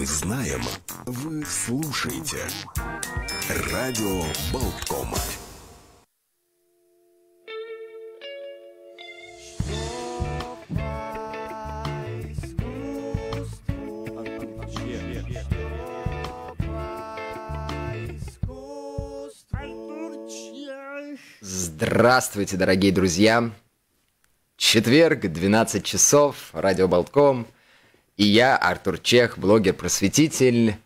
Мы знаем, вы слушаете. Радио Болтком. Здравствуйте, дорогие друзья! Четверг, 12 часов, радио Болтком. И я, Артур Чех, блогер-просветитель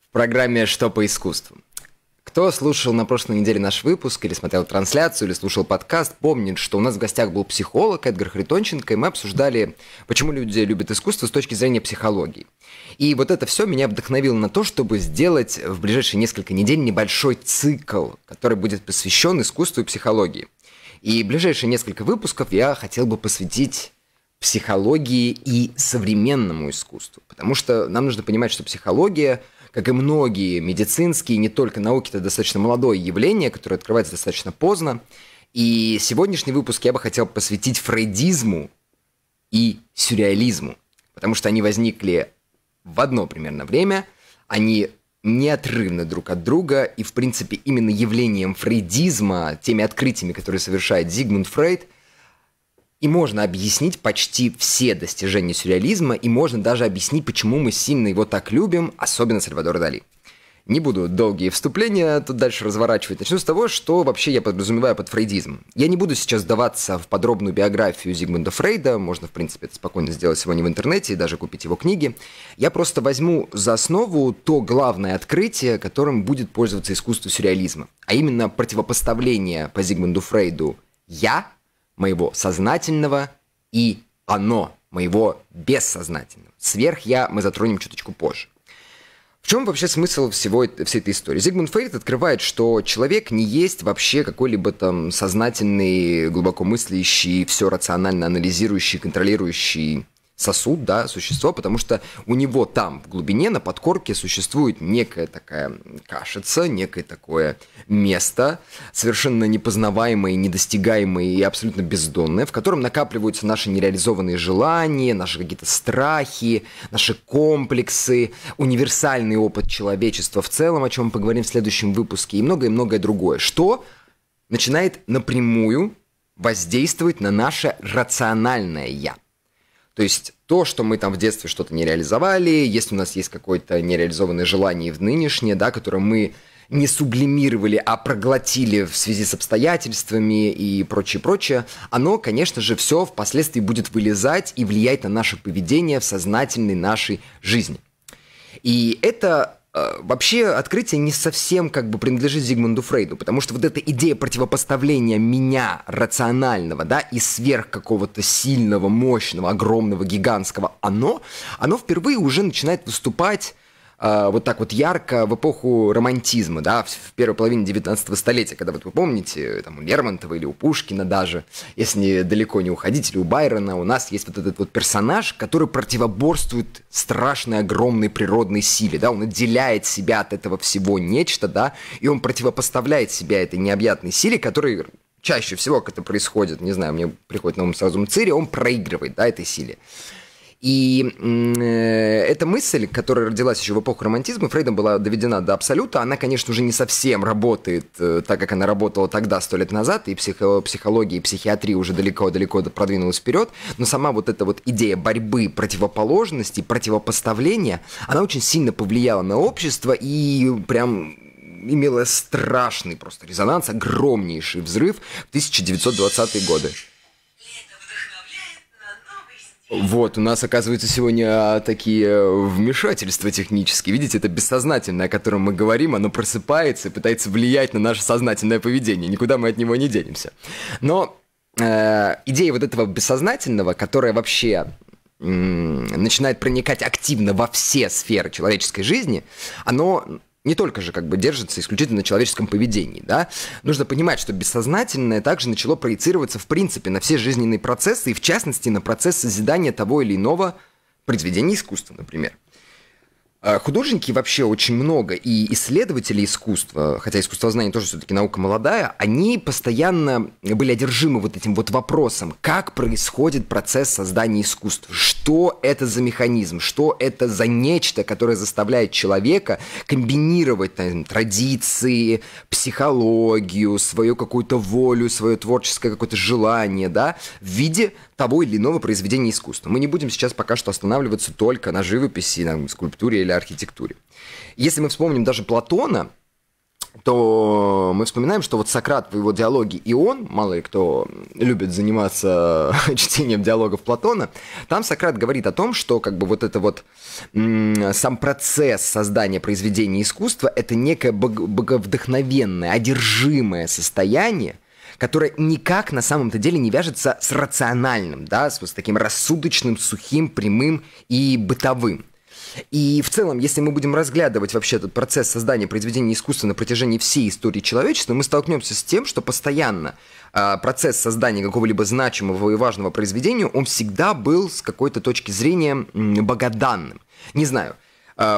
в программе «Что по искусству». Кто слушал на прошлой неделе наш выпуск, или смотрел трансляцию, или слушал подкаст, помнит, что у нас в гостях был психолог Эдгар Хритонченко, и мы обсуждали, почему люди любят искусство с точки зрения психологии. И вот это все меня вдохновило на то, чтобы сделать в ближайшие несколько недель небольшой цикл, который будет посвящен искусству и психологии. И ближайшие несколько выпусков я хотел бы посвятить психологии и современному искусству. Потому что нам нужно понимать, что психология, как и многие медицинские, не только науки, это достаточно молодое явление, которое открывается достаточно поздно. И сегодняшний выпуск я бы хотел посвятить фрейдизму и сюрреализму, потому что они возникли в одно примерно время, они неотрывны друг от друга, и, в принципе, именно явлением фрейдизма, теми открытиями, которые совершает Зигмунд Фрейд, и можно объяснить почти все достижения сюрреализма, и можно даже объяснить, почему мы сильно его так любим, особенно Сальвадор Дали. Не буду долгие вступления тут дальше разворачивать. Начну с того, что вообще я подразумеваю под фрейдизм. Я не буду сейчас сдаваться в подробную биографию Зигмунда Фрейда, можно, в принципе, это спокойно сделать сегодня в интернете и даже купить его книги. Я просто возьму за основу то главное открытие, которым будет пользоваться искусство сюрреализма, а именно противопоставление по Зигмунду Фрейду «я», моего сознательного, и «оно», моего бессознательного. Сверх-я мы затронем чуточку позже. В чем вообще смысл всего всей этой истории? Зигмунд Фрейд открывает, что человек не есть вообще какой-либо там сознательный, глубоко мыслящий, все рационально анализирующий, контролирующий сосуд, да, существо, потому что у него там, в глубине, на подкорке существует некая такая кашица, некое такое место, совершенно непознаваемое, недостигаемое и абсолютно бездонное, в котором накапливаются наши нереализованные желания, наши какие-то страхи, наши комплексы, универсальный опыт человечества в целом, о чем мы поговорим в следующем выпуске, и многое-многое другое, что начинает напрямую воздействовать на наше рациональное «я». То есть то, что мы там в детстве что-то не реализовали, если у нас есть какое-то нереализованное желание в нынешнее, да, которое мы не сублимировали, а проглотили в связи с обстоятельствами и прочее, прочее, оно, конечно же, все впоследствии будет вылезать и влиять на наше поведение в сознательной нашей жизни. И это вообще открытие не совсем как бы принадлежит Зигмунду Фрейду, потому что вот эта идея противопоставления меня рационального, да, и сверх какого-то сильного, мощного, огромного, гигантского оно, оно впервые уже начинает выступать э, вот так вот ярко в эпоху романтизма, да, в, первой половине 19 столетия, когда вот вы помните, там у Лермонтова или у Пушкина даже, если далеко не уходить, или у Байрона, у нас есть вот этот вот персонаж, который противоборствует страшной, огромной природной силе, да, он отделяет себя от этого всего нечто, да, и он противопоставляет себя этой необъятной силе, которая чаще всего, как это происходит, не знаю, мне приходит на ум сразу Мцири, он проигрывает, да, этой силе. И э, эта мысль, которая родилась еще в эпоху романтизма, Фрейдом была доведена до абсолюта. Она, конечно, уже не совсем работает э, так, как она работала тогда, сто лет назад, и психо психология, и психиатрия уже далеко-далеко продвинулась вперед. Но сама вот эта вот идея борьбы противоположности, противопоставления, она очень сильно повлияла на общество и прям имела страшный просто резонанс, огромнейший взрыв в 1920-е годы. Вот, у нас, оказывается, сегодня такие э, вмешательства технические. Видите, это бессознательное, о котором мы говорим, оно просыпается и пытается влиять на наше сознательное поведение. Никуда мы от него не денемся. Но э, идея вот этого бессознательного, которая вообще начинает проникать активно во все сферы человеческой жизни, оно не только же как бы держится исключительно на человеческом поведении, да. Нужно понимать, что бессознательное также начало проецироваться в принципе на все жизненные процессы и в частности на процесс созидания того или иного произведения искусства, например. А, художники вообще очень много, и исследователи искусства, хотя искусствознание тоже все-таки наука молодая, они постоянно были одержимы вот этим вот вопросом, как происходит процесс создания искусства, что это за механизм, что это за нечто, которое заставляет человека комбинировать там, традиции, психологию, свою какую-то волю, свое творческое какое-то желание, да, в виде того или иного произведения искусства. Мы не будем сейчас пока что останавливаться только на живописи, на скульптуре или архитектуре. Если мы вспомним даже Платона, то мы вспоминаем, что вот Сократ в его диалоге и он, мало ли кто любит заниматься чтением диалогов Платона, там Сократ говорит о том, что как бы вот это вот сам процесс создания произведения искусства это некое боговдохновенное, одержимое состояние, которая никак на самом-то деле не вяжется с рациональным, да, с, с таким рассудочным, сухим, прямым и бытовым. И в целом, если мы будем разглядывать вообще этот процесс создания произведения искусства на протяжении всей истории человечества, мы столкнемся с тем, что постоянно э, процесс создания какого-либо значимого и важного произведения, он всегда был с какой-то точки зрения богоданным. Не знаю,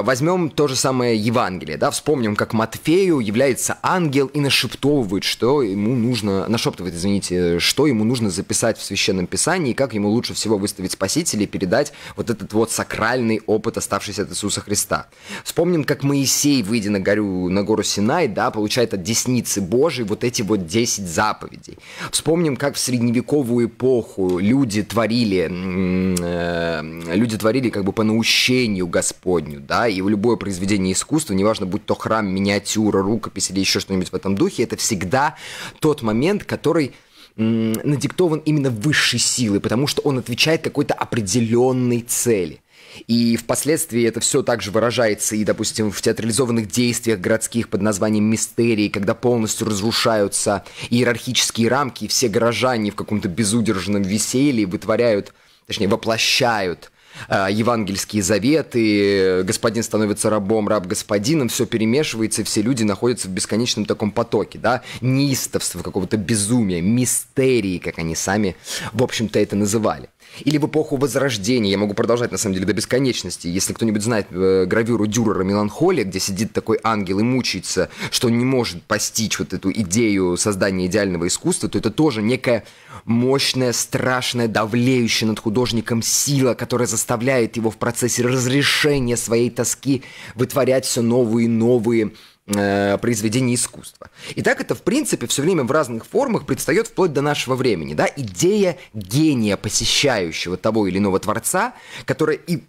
возьмем то же самое Евангелие, да, вспомним, как Матфею является ангел и нашептовывает, что ему нужно, нашептывает, извините, что ему нужно записать в Священном Писании, и как ему лучше всего выставить Спасителя и передать вот этот вот сакральный опыт, оставшийся от Иисуса Христа. Вспомним, как Моисей, выйдя на, гору, на гору Синай, да, получает от десницы Божией вот эти вот 10 заповедей. Вспомним, как в средневековую эпоху люди творили, э, люди творили как бы по наущению Господню, да, и в любое произведение искусства, неважно, будь то храм, миниатюра, рукопись или еще что-нибудь в этом духе, это всегда тот момент, который надиктован именно высшей силой, потому что он отвечает какой-то определенной цели. И впоследствии это все также выражается и, допустим, в театрализованных действиях городских под названием «Мистерии», когда полностью разрушаются иерархические рамки, и все горожане в каком-то безудержном веселье вытворяют, точнее, воплощают евангельские заветы, господин становится рабом, раб господином, все перемешивается, и все люди находятся в бесконечном таком потоке, да, неистовства, какого-то безумия, мистерии, как они сами, в общем-то, это называли. Или в эпоху Возрождения, я могу продолжать, на самом деле, до бесконечности. Если кто-нибудь знает э, гравюру Дюрера «Меланхолия», где сидит такой ангел и мучается, что он не может постичь вот эту идею создания идеального искусства, то это тоже некая мощная, страшная, давлеющая над художником сила, которая заставляет его в процессе разрешения своей тоски вытворять все новые и новые э, произведения искусства. И так это, в принципе, все время в разных формах предстает вплоть до нашего времени. Да? Идея гения, посещающего того или иного творца, которая и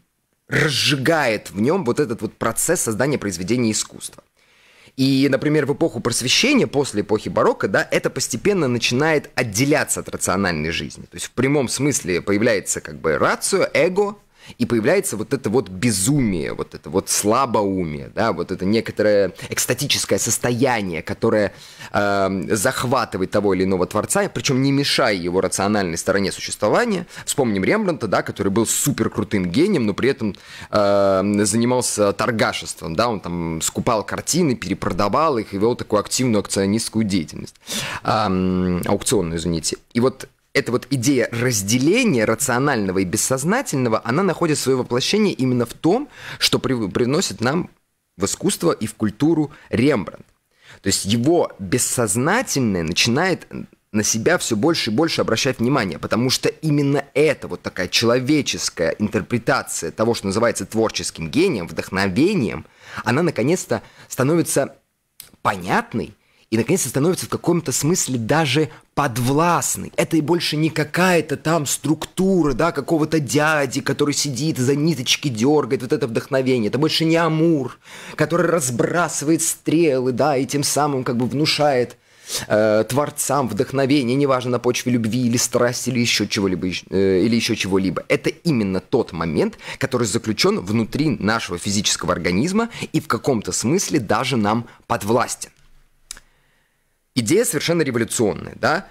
разжигает в нем вот этот вот процесс создания произведения искусства. И, например, в эпоху просвещения, после эпохи барокко, да, это постепенно начинает отделяться от рациональной жизни. То есть в прямом смысле появляется как бы рацию, эго, и появляется вот это вот безумие, вот это вот слабоумие, да, вот это некоторое экстатическое состояние, которое э, захватывает того или иного творца, причем не мешая его рациональной стороне существования. Вспомним Рембранта, да, который был супер крутым гением, но при этом э, занимался торгашеством, да, он там скупал картины, перепродавал их и вел такую активную акционистскую деятельность, э, аукционную, извините. И вот эта вот идея разделения рационального и бессознательного, она находит свое воплощение именно в том, что при, приносит нам в искусство и в культуру Рембрандт. То есть его бессознательное начинает на себя все больше и больше обращать внимание, потому что именно это вот такая человеческая интерпретация того, что называется творческим гением, вдохновением, она наконец-то становится понятной и, наконец-то, становится в каком-то смысле даже подвластный. Это и больше не какая-то там структура, да, какого-то дяди, который сидит за ниточки дергает, вот это вдохновение. Это больше не Амур, который разбрасывает стрелы, да, и тем самым как бы внушает э, творцам вдохновение, неважно на почве любви или страсти или еще чего-либо, э, или еще чего-либо. Это именно тот момент, который заключен внутри нашего физического организма и в каком-то смысле даже нам подвластен идея совершенно революционная, да?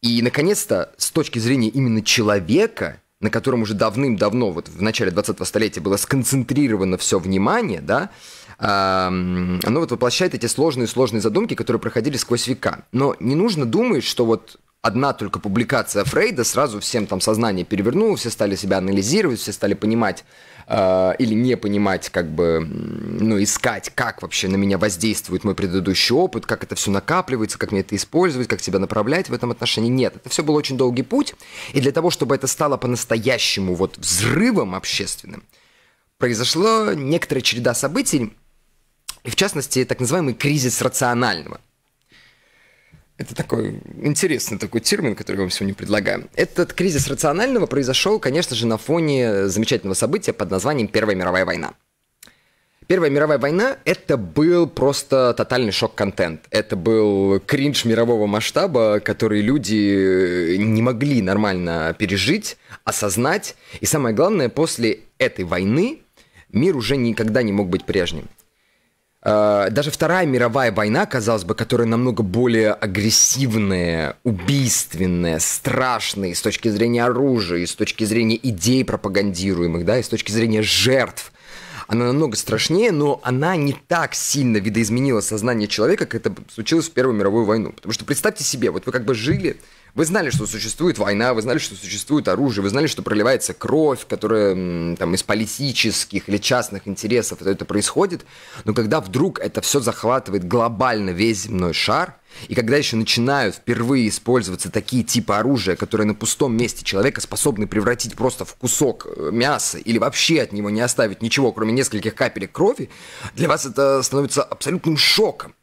И, наконец-то, с точки зрения именно человека, на котором уже давным-давно, вот в начале 20-го столетия было сконцентрировано все внимание, да, оно вот воплощает эти сложные-сложные задумки, которые проходили сквозь века. Но не нужно думать, что вот одна только публикация Фрейда сразу всем там сознание перевернула, все стали себя анализировать, все стали понимать э, или не понимать, как бы, ну, искать, как вообще на меня воздействует мой предыдущий опыт, как это все накапливается, как мне это использовать, как себя направлять в этом отношении. Нет, это все был очень долгий путь, и для того, чтобы это стало по-настоящему вот взрывом общественным, произошла некоторая череда событий, и в частности, так называемый кризис рационального – это такой интересный такой термин, который я вам сегодня предлагаю. Этот кризис рационального произошел, конечно же, на фоне замечательного события под названием Первая мировая война. Первая мировая война – это был просто тотальный шок-контент. Это был кринж мирового масштаба, который люди не могли нормально пережить, осознать. И самое главное, после этой войны мир уже никогда не мог быть прежним. Э, даже Вторая мировая война, казалось бы, которая намного более агрессивная, убийственная, страшная с точки зрения оружия, и с точки зрения идей пропагандируемых, да, и с точки зрения жертв, она намного страшнее, но она не так сильно видоизменила сознание человека, как это случилось в Первую мировую войну. Потому что представьте себе, вот вы как бы жили вы знали, что существует война, вы знали, что существует оружие, вы знали, что проливается кровь, которая там из политических или частных интересов это происходит. Но когда вдруг это все захватывает глобально весь земной шар, и когда еще начинают впервые использоваться такие типы оружия, которые на пустом месте человека способны превратить просто в кусок э, мяса или вообще от него не оставить ничего, кроме нескольких капелек крови, для вас это становится абсолютным шоком.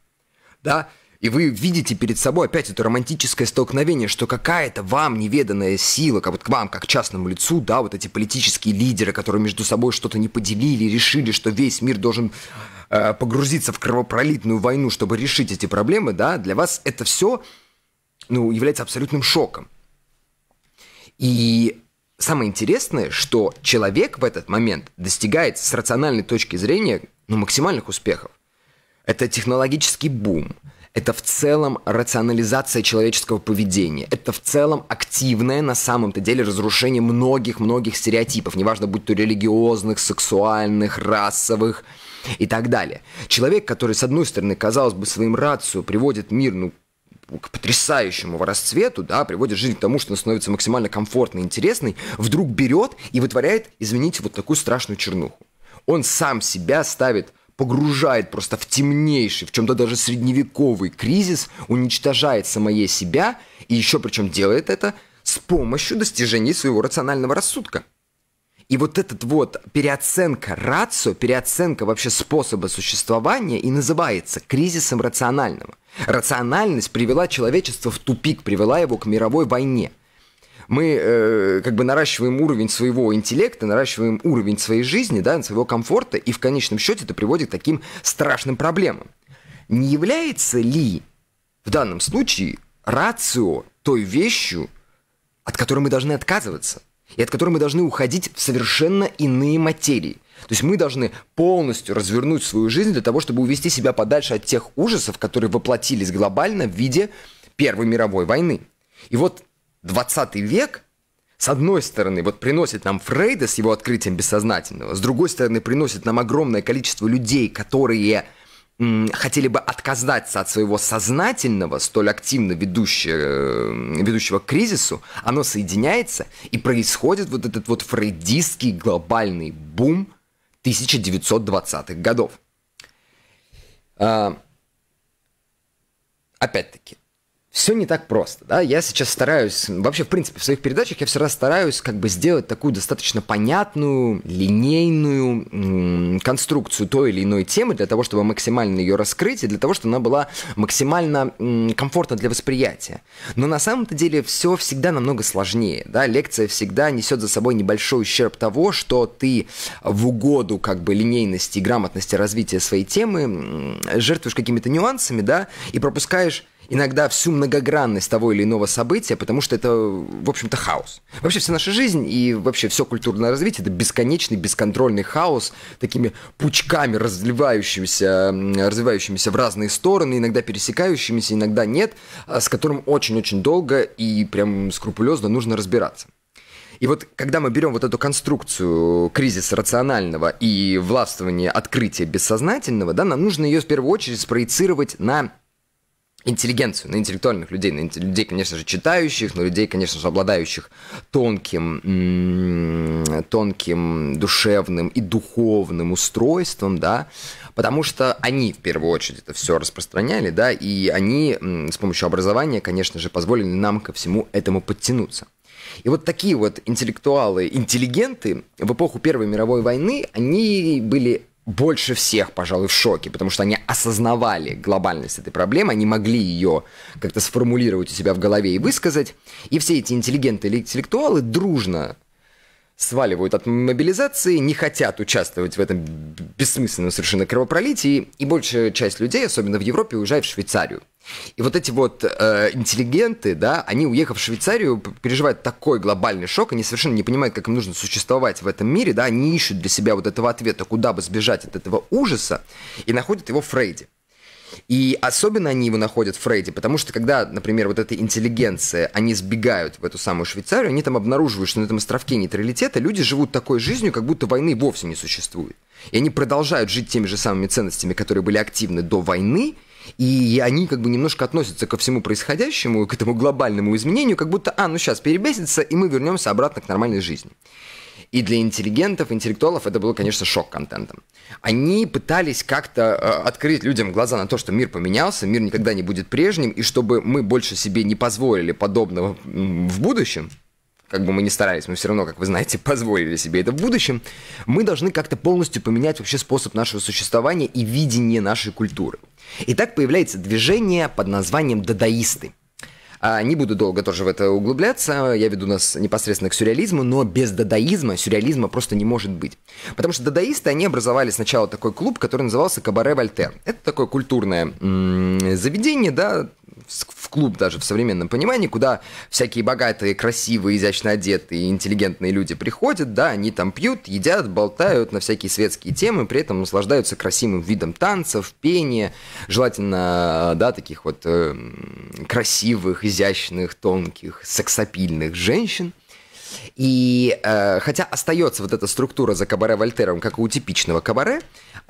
Да, и вы видите перед собой опять это романтическое столкновение, что какая-то вам неведанная сила, как вот к вам, как частному лицу, да, вот эти политические лидеры, которые между собой что-то не поделили, решили, что весь мир должен э, погрузиться в кровопролитную войну, чтобы решить эти проблемы, да, для вас это все, ну, является абсолютным шоком. И самое интересное, что человек в этот момент достигает с рациональной точки зрения ну, максимальных успехов. Это технологический бум, это в целом рационализация человеческого поведения. Это в целом активное на самом-то деле разрушение многих-многих стереотипов, неважно, будь то религиозных, сексуальных, расовых и так далее. Человек, который, с одной стороны, казалось бы, своим рацию приводит мир, ну, к потрясающему расцвету, да, приводит жизнь к тому, что он становится максимально комфортной, интересной, вдруг берет и вытворяет, извините, вот такую страшную чернуху. Он сам себя ставит погружает просто в темнейший, в чем-то даже средневековый кризис, уничтожает самое себя, и еще причем делает это с помощью достижений своего рационального рассудка. И вот этот вот переоценка рацио, переоценка вообще способа существования и называется кризисом рационального. Рациональность привела человечество в тупик, привела его к мировой войне – мы э, как бы наращиваем уровень своего интеллекта, наращиваем уровень своей жизни, да, своего комфорта, и в конечном счете это приводит к таким страшным проблемам. Не является ли в данном случае рацио той вещью, от которой мы должны отказываться, и от которой мы должны уходить в совершенно иные материи? То есть мы должны полностью развернуть свою жизнь для того, чтобы увести себя подальше от тех ужасов, которые воплотились глобально в виде Первой мировой войны. И вот 20 век, с одной стороны, вот приносит нам Фрейда с его открытием бессознательного, с другой стороны, приносит нам огромное количество людей, которые хотели бы отказаться от своего сознательного, столь активно ведущего, э, ведущего к кризису, оно соединяется, и происходит вот этот вот фрейдистский глобальный бум 1920-х годов. А, опять-таки, все не так просто, да, я сейчас стараюсь, вообще, в принципе, в своих передачах я все раз стараюсь как бы сделать такую достаточно понятную, линейную конструкцию той или иной темы для того, чтобы максимально ее раскрыть и для того, чтобы она была максимально комфортна для восприятия. Но на самом-то деле все всегда намного сложнее, да, лекция всегда несет за собой небольшой ущерб того, что ты в угоду как бы линейности и грамотности развития своей темы жертвуешь какими-то нюансами, да, и пропускаешь иногда всю многогранность того или иного события, потому что это, в общем-то, хаос. Вообще вся наша жизнь и вообще все культурное развитие – это бесконечный, бесконтрольный хаос, такими пучками разливающимися, развивающимися в разные стороны, иногда пересекающимися, иногда нет, а с которым очень-очень долго и прям скрупулезно нужно разбираться. И вот когда мы берем вот эту конструкцию кризиса рационального и властвования открытия бессознательного, да, нам нужно ее в первую очередь спроецировать на интеллигенцию, на интеллектуальных людей, на людей, конечно же, читающих, на людей, конечно же, обладающих тонким, тонким душевным и духовным устройством, да, потому что они в первую очередь это все распространяли, да, и они с помощью образования, конечно же, позволили нам ко всему этому подтянуться. И вот такие вот интеллектуалы, интеллигенты в эпоху Первой мировой войны, они были больше всех, пожалуй, в шоке, потому что они осознавали глобальность этой проблемы, они могли ее как-то сформулировать у себя в голове и высказать. И все эти интеллигенты или интеллектуалы дружно сваливают от мобилизации, не хотят участвовать в этом бессмысленном совершенно кровопролитии, и большая часть людей, особенно в Европе, уезжает в Швейцарию. И вот эти вот э, интеллигенты, да, они, уехав в Швейцарию, переживают такой глобальный шок, они совершенно не понимают, как им нужно существовать в этом мире, да, они ищут для себя вот этого ответа, куда бы сбежать от этого ужаса, и находят его в Фрейде. И особенно они его находят в Фрейде, потому что когда, например, вот эта интеллигенция, они сбегают в эту самую Швейцарию, они там обнаруживают, что на этом островке нейтралитета люди живут такой жизнью, как будто войны вовсе не существует. И они продолжают жить теми же самыми ценностями, которые были активны до войны, и они как бы немножко относятся ко всему происходящему, к этому глобальному изменению, как будто, а, ну сейчас перебесится, и мы вернемся обратно к нормальной жизни. И для интеллигентов, интеллектуалов это было, конечно, шок-контентом. Они пытались как-то э, открыть людям глаза на то, что мир поменялся, мир никогда не будет прежним, и чтобы мы больше себе не позволили подобного в будущем, как бы мы ни старались, мы все равно, как вы знаете, позволили себе это в будущем, мы должны как-то полностью поменять вообще способ нашего существования и видение нашей культуры. И так появляется движение под названием «дадаисты». А, не буду долго тоже в это углубляться, я веду нас непосредственно к сюрреализму, но без дадаизма сюрреализма просто не может быть. Потому что дадаисты, они образовали сначала такой клуб, который назывался Кабаре Вольтер. Это такое культурное м- заведение, да, в клуб даже в современном понимании, куда всякие богатые, красивые, изящно одетые, интеллигентные люди приходят, да, они там пьют, едят, болтают на всякие светские темы, при этом наслаждаются красивым видом танцев, пения, желательно, да, таких вот э, красивых, изящных, тонких, сексапильных женщин. И э, хотя остается вот эта структура за кабаре Вольтером, как у типичного кабаре,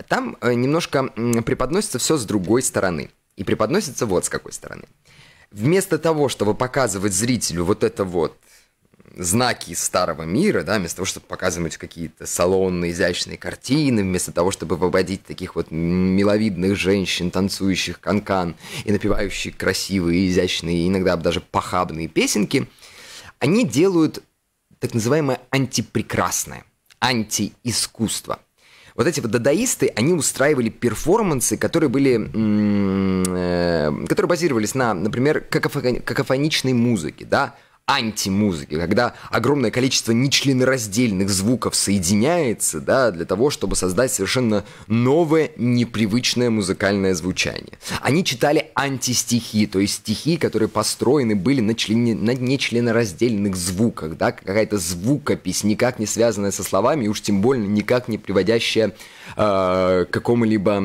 там э, немножко преподносится все с другой стороны. И преподносится вот с какой стороны. Вместо того, чтобы показывать зрителю вот это вот знаки старого мира, да, вместо того, чтобы показывать какие-то салонные, изящные картины, вместо того, чтобы выводить таких вот миловидных женщин, танцующих канкан и напевающих красивые, изящные, иногда даже похабные песенки, они делают так называемое антипрекрасное, антиискусство – вот эти вот дадаисты, они устраивали перформансы, которые были, э, которые базировались на, например, какофоничной музыке, да, антимузыки, когда огромное количество нечленораздельных звуков соединяется, да, для того, чтобы создать совершенно новое, непривычное музыкальное звучание. Они читали антистихи, то есть стихи, которые построены были на, член... на нечленораздельных звуках, да, какая-то звукопись, никак не связанная со словами, и уж тем более никак не приводящая э, какому-либо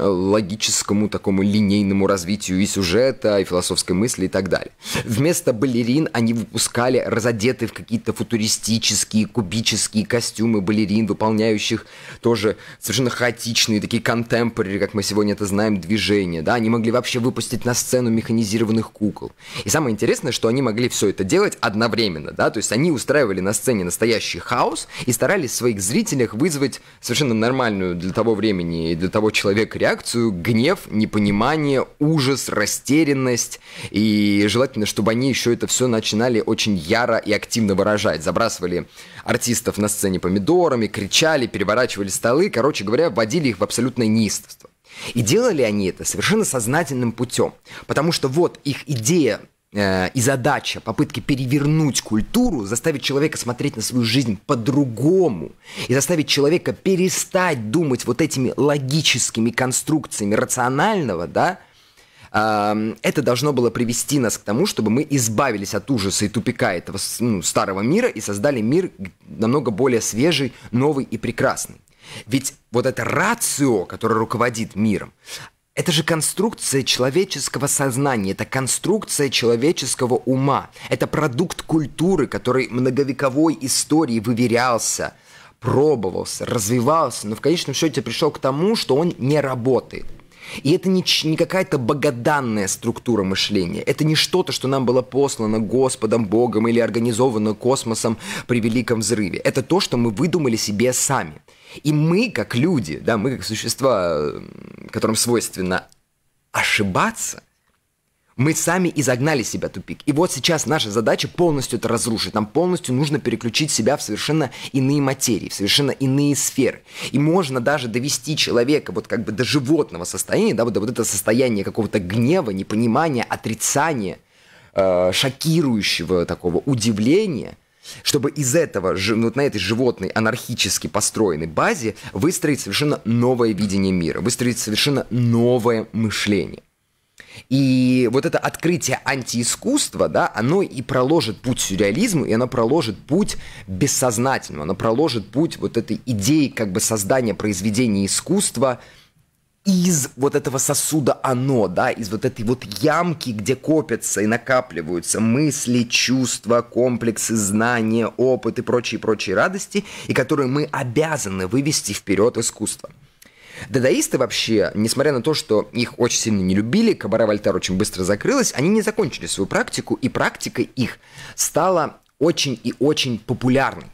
логическому такому линейному развитию и сюжета, и философской мысли и так далее. Вместо балерин они выпускали разодетые в какие-то футуристические, кубические костюмы балерин, выполняющих тоже совершенно хаотичные, такие контемпорари, как мы сегодня это знаем, движения, да, они могли вообще выпустить на сцену механизированных кукол. И самое интересное, что они могли все это делать одновременно, да, то есть они устраивали на сцене настоящий хаос и старались в своих зрителях вызвать совершенно нормальную для того времени и для того человека реакцию, гнев, непонимание, ужас, растерянность, и желательно, чтобы они еще это все начинали очень яро и активно выражать. Забрасывали артистов на сцене помидорами, кричали, переворачивали столы, короче говоря, вводили их в абсолютное неистовство. И делали они это совершенно сознательным путем, потому что вот их идея и задача попытки перевернуть культуру, заставить человека смотреть на свою жизнь по-другому и заставить человека перестать думать вот этими логическими конструкциями рационального, да, это должно было привести нас к тому, чтобы мы избавились от ужаса и тупика этого ну, старого мира и создали мир намного более свежий, новый и прекрасный. Ведь вот это рацио, которое руководит миром, это же конструкция человеческого сознания, это конструкция человеческого ума, это продукт культуры, который многовековой историей выверялся, пробовался, развивался, но в конечном счете пришел к тому, что он не работает – И это не, не какая-то богоданная структура мышления. Это не что-то, что нам было послано Господом, Богом или организовано космосом при Великом Взрыве. Это то, что мы выдумали себе сами. И мы, как люди, да, мы как существа, которым свойственно ошибаться – мы сами и загнали себя тупик. И вот сейчас наша задача полностью это разрушить. Нам полностью нужно переключить себя в совершенно иные материи, в совершенно иные сферы. И можно даже довести человека вот как бы до животного состояния, да, вот вот это состояние какого-то гнева, непонимания, отрицания, э, шокирующего такого удивления, чтобы из этого, вот на этой животной анархически построенной базе выстроить совершенно новое видение мира, выстроить совершенно новое мышление. И вот это открытие антиискусства, да, оно и проложит путь сюрреализму, и оно проложит путь бессознательному, оно проложит путь вот этой идеи как бы создания произведения искусства из вот этого сосуда оно, да, из вот этой вот ямки, где копятся и накапливаются мысли, чувства, комплексы, знания, опыт и прочие-прочие радости, и которые мы обязаны вывести вперед искусство. Дадаисты вообще, несмотря на то, что их очень сильно не любили, Кабара Вольтер очень быстро закрылась, они не закончили свою практику, и практика их стала очень и очень популярной.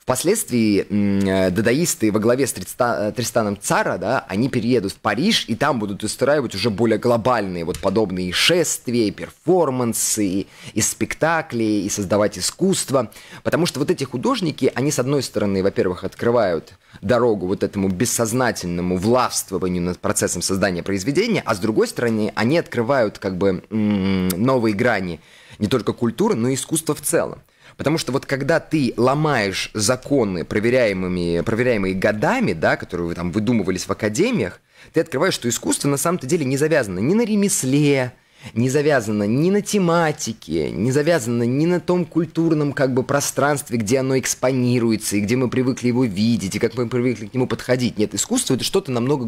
Впоследствии э, дадаисты во главе с Триста, Тристаном Цара, да, они переедут в Париж, и там будут устраивать уже более глобальные вот подобные шествия, и перформансы, и спектакли, и создавать искусство. Потому что вот эти художники, они, с одной стороны, во-первых, открывают дорогу вот этому бессознательному властвованию над процессом создания произведения, а с другой стороны, они открывают как бы новые грани не только культуры, но и искусства в целом. Потому что вот когда ты ломаешь законы, проверяемыми, проверяемые годами, да, которые вы там выдумывались в академиях, ты открываешь, что искусство на самом-то деле не завязано ни на ремесле, не завязано ни на тематике, не завязано ни на том культурном как бы пространстве, где оно экспонируется, и где мы привыкли его видеть, и как мы привыкли к нему подходить. Нет, искусство — это что-то намного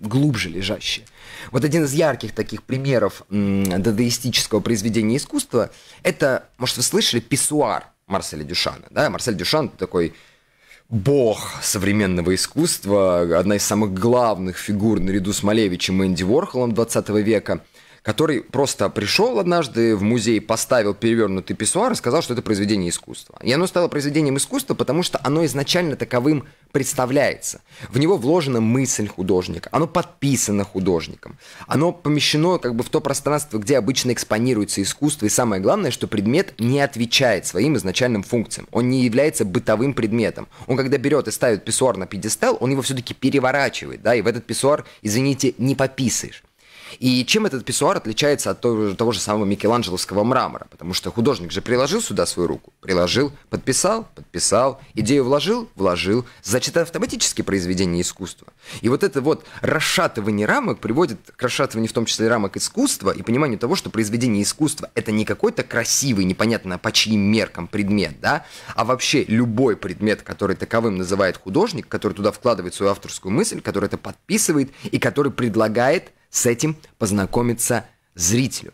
глубже лежащее. Вот один из ярких таких примеров дадаистического произведения искусства — это, может, вы слышали, «Писсуар» Марселя Дюшана. Да? Марсель Дюшан такой бог современного искусства, одна из самых главных фигур наряду с Малевичем и Энди Ворхолом 20 века — который просто пришел однажды в музей, поставил перевернутый писсуар и сказал, что это произведение искусства. И оно стало произведением искусства, потому что оно изначально таковым представляется. В него вложена мысль художника, оно подписано художником, оно помещено как бы в то пространство, где обычно экспонируется искусство, и самое главное, что предмет не отвечает своим изначальным функциям, он не является бытовым предметом. Он когда берет и ставит писсуар на пьедестал, он его все-таки переворачивает, да, и в этот писсуар, извините, не пописаешь. И чем этот писсуар отличается от того, того же самого Микеланджеловского мрамора? Потому что художник же приложил сюда свою руку. Приложил, подписал, подписал, идею вложил, вложил. Значит, это автоматически произведение искусства. И вот это вот расшатывание рамок приводит к расшатыванию в том числе рамок искусства и пониманию того, что произведение искусства это не какой-то красивый, непонятно по чьим меркам предмет, да, а вообще любой предмет, который таковым называет художник, который туда вкладывает свою авторскую мысль, который это подписывает и который предлагает с этим познакомиться зрителю.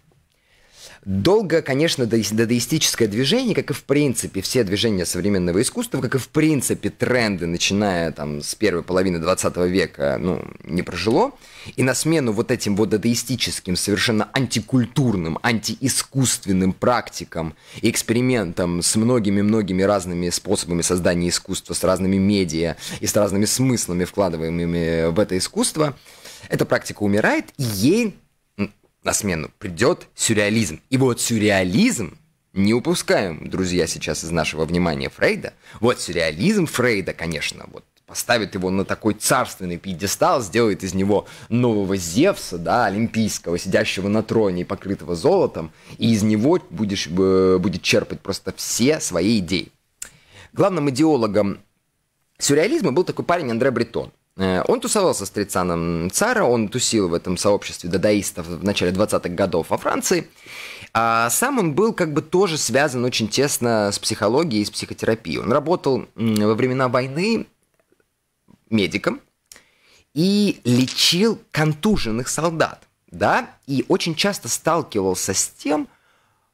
Долго, конечно, дадаистическое движение, как и в принципе все движения современного искусства, как и в принципе тренды, начиная там с первой половины 20 века, ну, не прожило. И на смену вот этим вот дадаистическим, совершенно антикультурным, антиискусственным практикам и экспериментам с многими-многими разными способами создания искусства, с разными медиа и с разными смыслами, вкладываемыми в это искусство – эта практика умирает, и ей на смену придет сюрреализм. И вот сюрреализм не упускаем, друзья, сейчас из нашего внимания Фрейда. Вот сюрреализм Фрейда, конечно, вот поставит его на такой царственный пьедестал, сделает из него нового Зевса, да, олимпийского, сидящего на троне и покрытого золотом, и из него будешь, э, будет черпать просто все свои идеи. Главным идеологом сюрреализма был такой парень Андре Бретон. Э, он тусовался с Трицаном Цара, он тусил в этом сообществе дадаистов в начале 20-х годов во Франции. А сам он был как бы тоже связан очень тесно с психологией и с психотерапией. Он работал во времена войны медиком и лечил контуженных солдат. Да? И очень часто сталкивался с тем,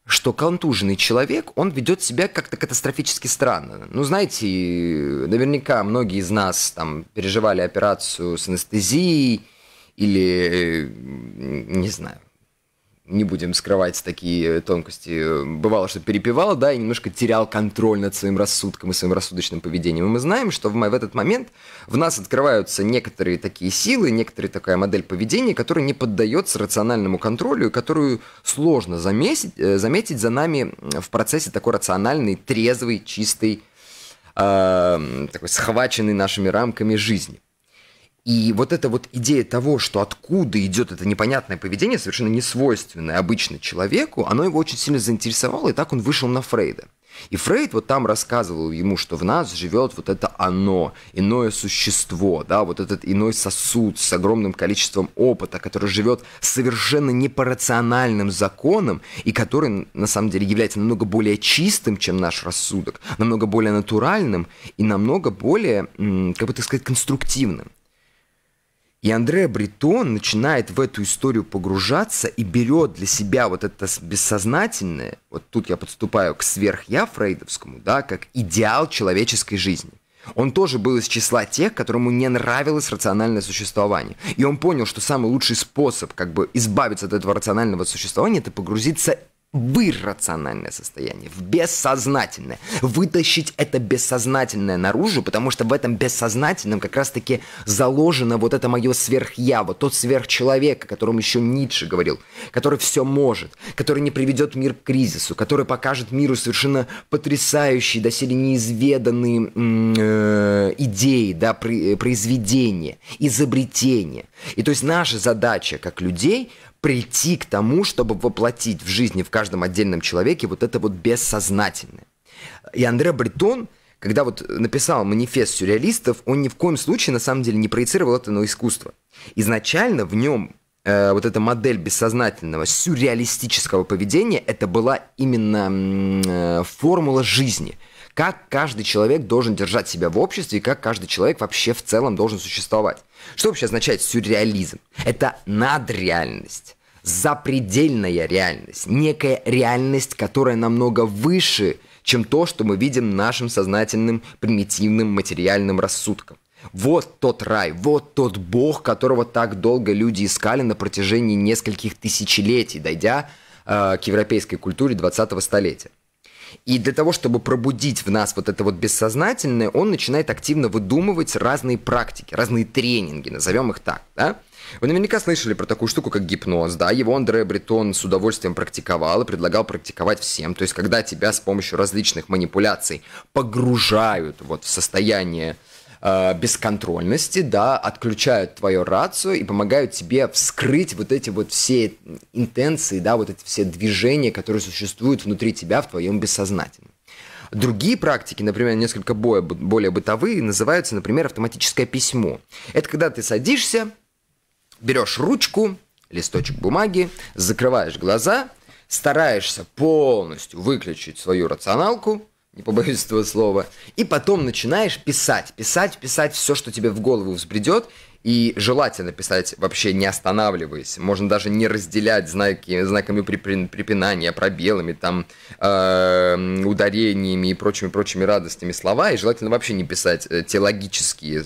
что контуженный человек, он ведет себя как-то катастрофически странно. Ну, знаете, наверняка многие из нас там переживали операцию с анестезией, или, э, не знаю, не будем скрывать такие тонкости, бывало, что перепевал, да, и немножко терял контроль над своим рассудком и своим рассудочным поведением. И мы знаем, что в, в этот момент в нас открываются некоторые такие силы, некоторая такая модель поведения, которая не поддается рациональному контролю, и которую сложно заметить, э, заметить за нами в процессе такой рациональной, трезвой, чистой, э, такой схваченной нашими рамками жизни. И вот эта вот идея того, что откуда идет это непонятное поведение, совершенно несвойственное обычно человеку, оно его очень сильно заинтересовало, и так он вышел на Фрейда. И Фрейд вот там рассказывал ему, что в нас живет вот это оно, иное существо, да, вот этот иной сосуд с огромным количеством опыта, который живет совершенно не по рациональным законам и который на самом деле является намного более чистым, чем наш рассудок, намного более натуральным и намного более, как бы так сказать, конструктивным. И Андре Бретон начинает в эту историю погружаться и берет для себя вот это бессознательное, вот тут я подступаю к сверх-я фрейдовскому, да, как идеал человеческой жизни. Он тоже был из числа тех, которому не нравилось рациональное существование. И он понял, что самый лучший способ как бы избавиться от этого рационального существования – это погрузиться в иррациональное состояние, в бессознательное. Вытащить это бессознательное наружу, потому что в этом бессознательном как раз-таки заложено вот это мое сверхя, вот тот сверхчеловек, о котором еще Ницше говорил, который все может, который не приведет мир к кризису, который покажет миру совершенно потрясающие, доселе неизведанные э, идеи, да, произведения, изобретения. И то есть наша задача как людей – прийти к тому, чтобы воплотить в жизни в каждом отдельном человеке вот это вот бессознательное. И Андре Бретон, когда вот написал манифест сюрреалистов, он ни в коем случае на самом деле не проецировал это на искусство. Изначально в нем э, вот эта модель бессознательного сюрреалистического поведения, это была именно э, формула жизни – как каждый человек должен держать себя в обществе и как каждый человек вообще в целом должен существовать. Что вообще означает сюрреализм? Это надреальность запредельная реальность, некая реальность, которая намного выше, чем то, что мы видим нашим сознательным, примитивным, материальным рассудком. Вот тот рай, вот тот бог, которого так долго люди искали на протяжении нескольких тысячелетий, дойдя э, к европейской культуре 20-го столетия. И для того, чтобы пробудить в нас вот это вот бессознательное, он начинает активно выдумывать разные практики, разные тренинги, назовем их так, да? Вы наверняка слышали про такую штуку, как гипноз, да? Его Андре Бретон с удовольствием практиковал и предлагал практиковать всем. То есть, когда тебя с помощью различных манипуляций погружают вот в состояние э, бесконтрольности, да, отключают твою рацию и помогают тебе вскрыть вот эти вот все интенции, да, вот эти все движения, которые существуют внутри тебя в твоем бессознательном. Другие практики, например, несколько более, более бытовые, называются, например, автоматическое письмо. Это когда ты садишься, берешь ручку, листочек бумаги, закрываешь глаза, стараешься полностью выключить свою рационалку, не побоюсь этого слова, и потом начинаешь писать, писать, писать все, что тебе в голову взбредет, и желательно писать вообще не останавливаясь. Можно даже не разделять знаки, знаками препинания, пробелами, там, э, ударениями и прочими-прочими радостями слова. И желательно вообще не писать э, те логические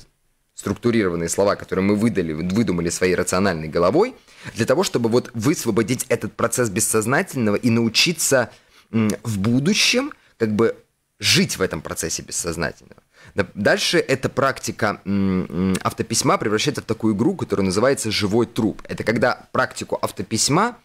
структурированные слова, которые мы выдали, выдумали своей рациональной головой, для того, чтобы вот высвободить этот процесс бессознательного и научиться в будущем как бы жить в этом процессе бессознательного. Дальше эта практика автописьма превращается в такую игру, которая называется «живой труп». Это когда практику автописьма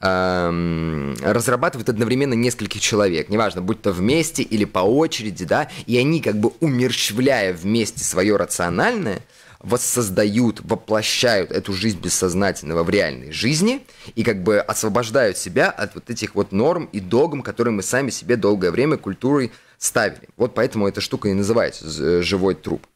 эм, разрабатывают одновременно нескольких человек, неважно, будь то вместе или по очереди, да, и они как бы умерщвляя вместе свое рациональное, воссоздают, воплощают эту жизнь бессознательного в реальной жизни и как бы освобождают себя от вот этих вот норм и догм, которые мы сами себе долгое время культурой ставили. Вот поэтому эта штука и называется э, живой труп.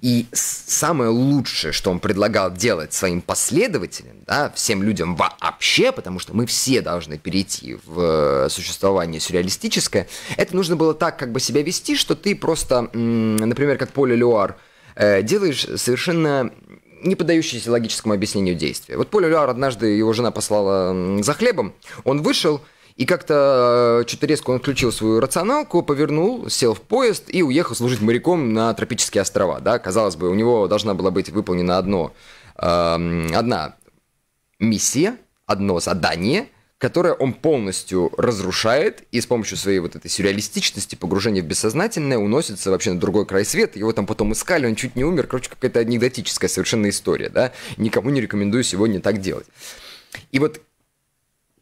И самое лучшее, что он предлагал делать своим последователям, да, всем людям вообще, потому что мы все должны перейти в э, существование сюрреалистическое, это нужно было так как бы себя вести, что ты просто, например, как Поле Люар, э, делаешь совершенно не поддающиеся логическому объяснению действия. Вот Поле Люар однажды его жена послала за хлебом, он вышел, и как-то э, что-то резко он включил свою рационалку, повернул, сел в поезд и уехал служить моряком на тропические острова. Да? Казалось бы, у него должна была быть выполнена одно э, одна миссия, одно задание, которое он полностью разрушает и с помощью своей вот этой сюрреалистичности, погружения в бессознательное, уносится вообще на другой край света. Его там потом искали, он чуть не умер. Короче, какая-то анекдотическая совершенно история, да. Никому не рекомендую сегодня так делать. И вот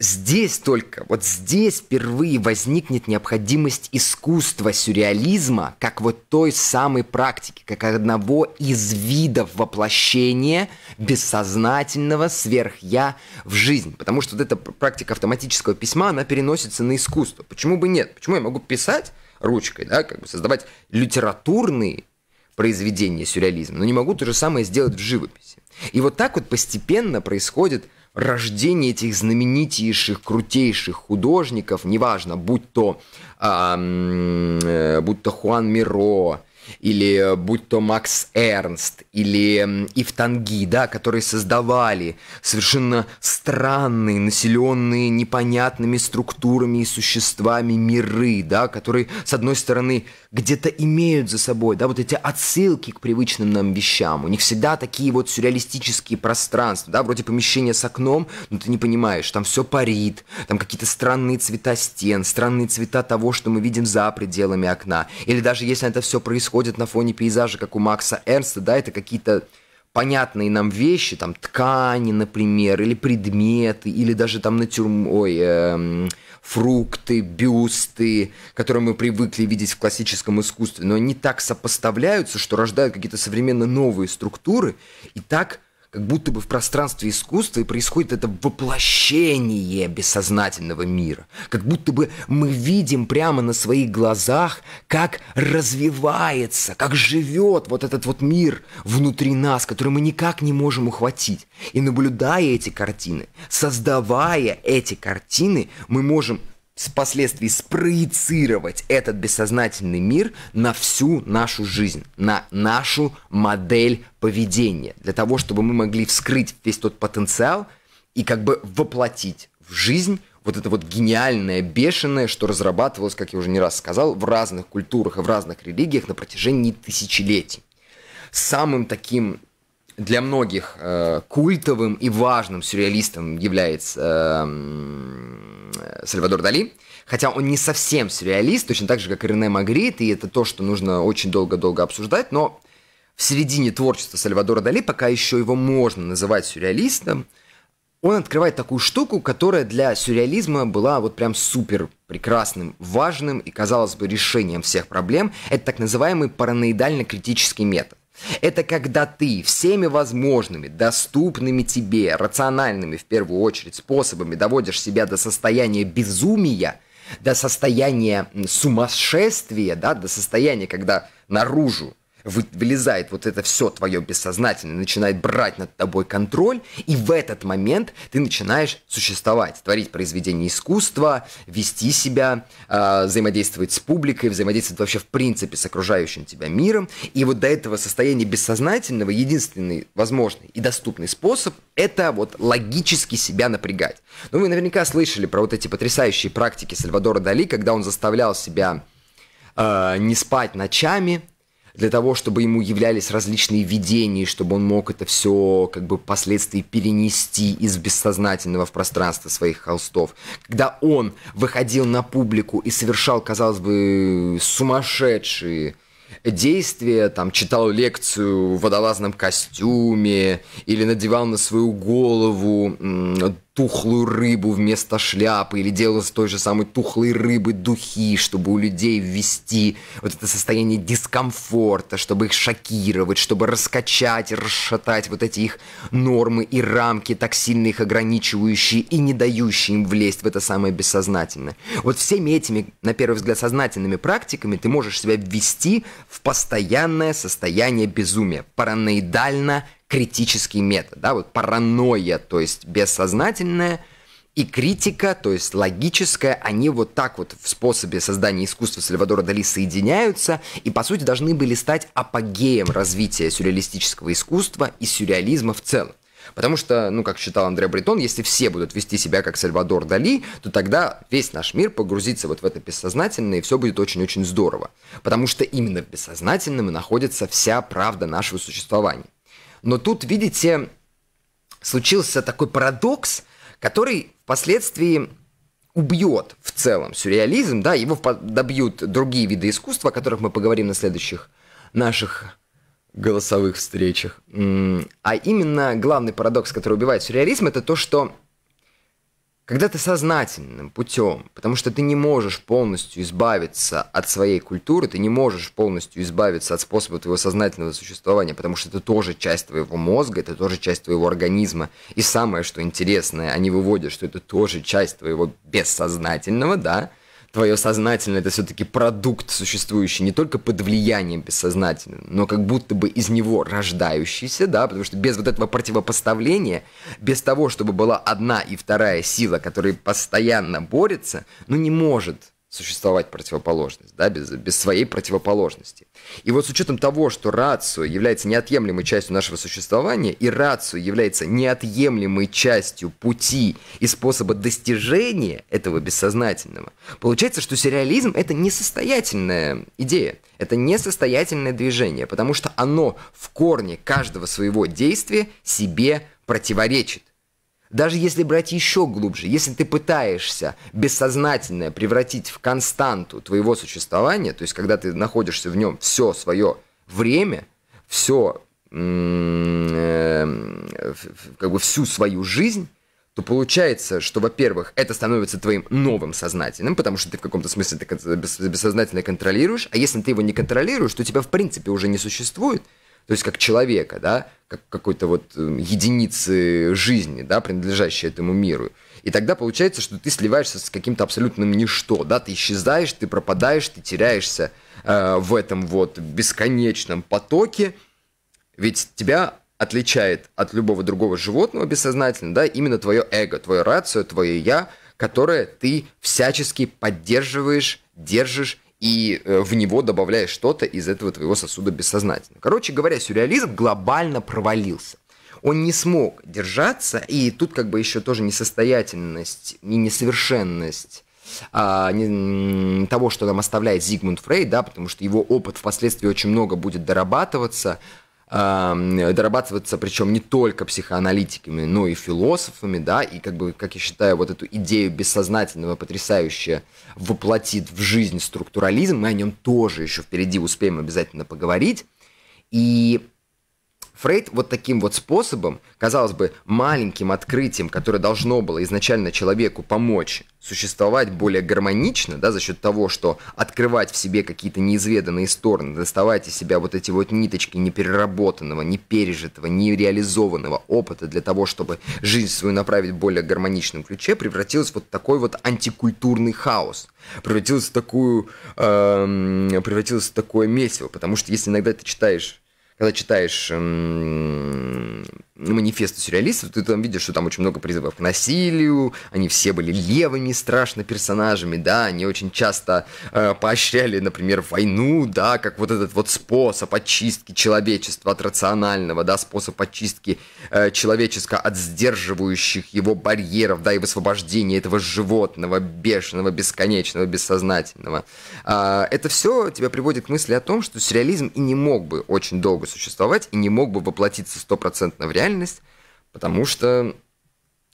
здесь только, вот здесь впервые возникнет необходимость искусства сюрреализма, как вот той самой практики, как одного из видов воплощения бессознательного сверхя в жизнь. Потому что вот эта практика автоматического письма, она переносится на искусство. Почему бы нет? Почему я могу писать ручкой, да, как бы создавать литературные произведения сюрреализма, но не могу то же самое сделать в живописи. И вот так вот постепенно происходит рождение этих знаменитейших, крутейших художников, неважно, будь то, э, будь то Хуан Миро, или будь то Макс Эрнст, или Ифтанги, да, которые создавали совершенно странные, населенные непонятными структурами и существами миры, да, которые, с одной стороны, где-то имеют за собой, да, вот эти отсылки к привычным нам вещам. У них всегда такие вот сюрреалистические пространства, да, вроде помещения с окном, но ты не понимаешь, там все парит, там какие-то странные цвета стен, странные цвета того, что мы видим за пределами окна. Или даже если это все происходит на фоне пейзажа, как у Макса Эрнста, да, это какие-то понятные нам вещи, там ткани, например, или предметы, или даже там натюрм... Ой, э, фрукты, бюсты, которые мы привыкли видеть в классическом искусстве, но они так сопоставляются, что рождают какие-то современно новые структуры, и так как будто бы в пространстве искусства и происходит это воплощение бессознательного мира. Как будто бы мы видим прямо на своих глазах, как развивается, как живет вот этот вот мир внутри нас, который мы никак не можем ухватить. И наблюдая эти картины, создавая эти картины, мы можем впоследствии спроецировать этот бессознательный мир на всю нашу жизнь, на нашу модель поведения, для того, чтобы мы могли вскрыть весь тот потенциал и как бы воплотить в жизнь вот это вот гениальное, бешеное, что разрабатывалось, как я уже не раз сказал, в разных культурах и в разных религиях на протяжении тысячелетий. Самым таким для многих э, культовым и важным сюрреалистом является э, Сальвадор Дали. Хотя он не совсем сюрреалист, точно так же, как и Рене Магрит, и это то, что нужно очень долго-долго обсуждать, но в середине творчества Сальвадора Дали, пока еще его можно называть сюрреалистом, он открывает такую штуку, которая для сюрреализма была вот прям супер прекрасным, важным и, казалось бы, решением всех проблем. Это так называемый параноидально-критический метод. Это когда ты всеми возможными, доступными тебе, рациональными в первую очередь способами доводишь себя до состояния безумия, до состояния сумасшествия, да, до состояния, когда наружу вылезает вот это все твое бессознательное, начинает брать над тобой контроль, и в этот момент ты начинаешь существовать, творить произведение искусства, вести себя, э, взаимодействовать с публикой, взаимодействовать вообще в принципе с окружающим тебя миром. И вот до этого состояния бессознательного единственный возможный и доступный способ – это вот логически себя напрягать. Ну, вы наверняка слышали про вот эти потрясающие практики Сальвадора Дали, когда он заставлял себя э, не спать ночами, для того, чтобы ему являлись различные видения, чтобы он мог это все как бы впоследствии перенести из бессознательного в пространство своих холстов. Когда он выходил на публику и совершал, казалось бы, сумасшедшие действия, там, читал лекцию в водолазном костюме или надевал на свою голову тухлую рыбу вместо шляпы или делал из той же самой тухлой рыбы духи, чтобы у людей ввести вот это состояние дискомфорта, чтобы их шокировать, чтобы раскачать, расшатать вот эти их нормы и рамки, так сильно их ограничивающие и не дающие им влезть в это самое бессознательное. Вот всеми этими, на первый взгляд, сознательными практиками ты можешь себя ввести в постоянное состояние безумия, параноидально критический метод, да, вот паранойя, то есть бессознательная, и критика, то есть логическая, они вот так вот в способе создания искусства Сальвадора Дали соединяются и, по сути, должны были стать апогеем развития сюрреалистического искусства и сюрреализма в целом. Потому что, ну, как считал Андре Бретон, если все будут вести себя как Сальвадор Дали, то тогда весь наш мир погрузится вот в это бессознательное, и все будет очень-очень здорово. Потому что именно в бессознательном и находится вся правда нашего существования. Но тут, видите, случился такой парадокс, который впоследствии убьет в целом сюрреализм, да, его добьют другие виды искусства, о которых мы поговорим на следующих наших голосовых встречах. А именно главный парадокс, который убивает сюрреализм, это то, что когда ты сознательным путем, потому что ты не можешь полностью избавиться от своей культуры, ты не можешь полностью избавиться от способа твоего сознательного существования, потому что это тоже часть твоего мозга, это тоже часть твоего организма. И самое, что интересное, они выводят, что это тоже часть твоего бессознательного, да, твое сознательное это все-таки продукт, существующий не только под влиянием бессознательного, но как будто бы из него рождающийся, да, потому что без вот этого противопоставления, без того, чтобы была одна и вторая сила, которые постоянно борются, ну не может существовать противоположность, да, без, без своей противоположности. И вот с учетом того, что рацию является неотъемлемой частью нашего существования, и рацию является неотъемлемой частью пути и способа достижения этого бессознательного, получается, что сюрреализм – это несостоятельная идея, это несостоятельное движение, потому что оно в корне каждого своего действия себе противоречит. Даже если брать еще глубже, если ты пытаешься бессознательное превратить в константу твоего существования, то есть когда ты находишься в нем все свое время, все э, как бы всю свою жизнь, то получается, что, во-первых, это становится твоим новым сознательным, потому что ты в каком-то смысле ты бессознательно контролируешь, а если ты его не контролируешь, то тебя в принципе уже не существует, то есть как человека, да, как какой-то вот э, единицы жизни, да, принадлежащей этому миру. И тогда получается, что ты сливаешься с каким-то абсолютным ничто, да, ты исчезаешь, ты пропадаешь, ты теряешься э, в этом вот бесконечном потоке, ведь тебя отличает от любого другого животного бессознательно, да, именно твое эго, твое рацию, твое я, которое ты всячески поддерживаешь, держишь и э, в него добавляешь что-то из этого твоего сосуда бессознательно. Короче говоря, сюрреализм глобально провалился. Он не смог держаться, и тут как бы еще тоже несостоятельность и несовершенность а, не, того, что нам оставляет Зигмунд Фрейд, да, потому что его опыт впоследствии очень много будет дорабатываться, дорабатываться, причем не только психоаналитиками, но и философами, да, и как бы, как я считаю, вот эту идею бессознательного потрясающе воплотит в жизнь структурализм, мы о нем тоже еще впереди успеем обязательно поговорить. И Фрейд вот таким вот способом, казалось бы, маленьким открытием, которое должно было изначально человеку помочь существовать более гармонично, да, за счет того, что открывать в себе какие-то неизведанные стороны, доставать из себя вот эти вот ниточки непереработанного, непережитого, нереализованного опыта для того, чтобы жизнь свою направить в более гармоничном ключе, превратилось вот такой вот антикультурный хаос, превратилось в такую, э, превратилось в такое месиво, потому что если иногда ты читаешь когда читаешь манифесты сюрреалистов, ты там видишь, что там очень много призывов к насилию, они все были левыми страшно персонажами, да, они очень часто э, поощряли, например, войну, да, как вот этот вот способ очистки человечества от рационального, да, способ очистки э, человеческого от сдерживающих его барьеров, да, и высвобождения этого животного, бешеного, бесконечного, бессознательного. Э, это все тебя приводит к мысли о том, что сюрреализм и не мог бы очень долго существовать, и не мог бы воплотиться стопроцентно в реальность, реальность, потому что,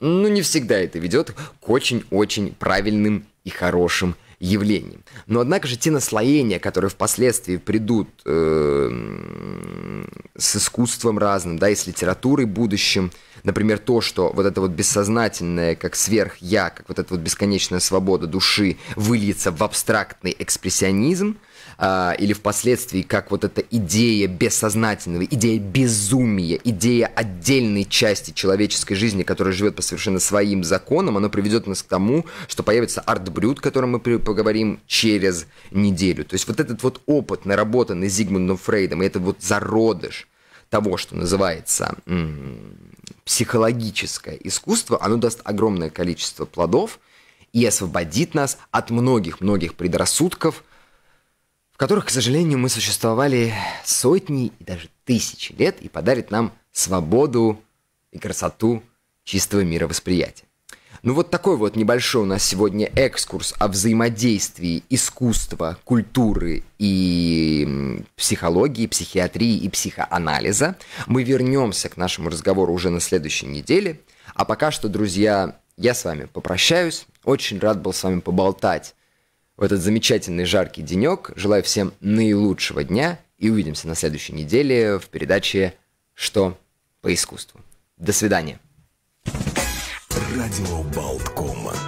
ну, не всегда это ведет к очень-очень правильным и хорошим явлением. Но однако же те наслоения, которые впоследствии придут э, с искусством разным, да, и с литературой будущим, например, то, что вот это вот бессознательное, как сверх-я, как вот эта вот бесконечная свобода души выльется в абстрактный экспрессионизм, а, или впоследствии как вот эта идея бессознательного, идея безумия, идея отдельной части человеческой жизни, которая живет по совершенно своим законам, оно приведет нас к тому, что появится арт-брют, о котором мы поговорим через неделю. То есть вот этот вот опыт, наработанный Зигмундом Фрейдом, и это вот зародыш того, что называется психологическое искусство, оно даст огромное количество плодов и освободит нас от многих-многих предрассудков, в которых, к сожалению, мы существовали сотни и даже тысячи лет и подарит нам свободу и красоту чистого мировосприятия. Ну вот такой вот небольшой у нас сегодня экскурс о взаимодействии искусства, культуры и психологии, психиатрии и психоанализа. Мы вернемся к нашему разговору уже на следующей неделе. А пока что, друзья, я с вами попрощаюсь. Очень рад был с вами поболтать в этот замечательный жаркий денек. Желаю всем наилучшего дня и увидимся на следующей неделе в передаче «Что по искусству». До свидания. Радио Болткома.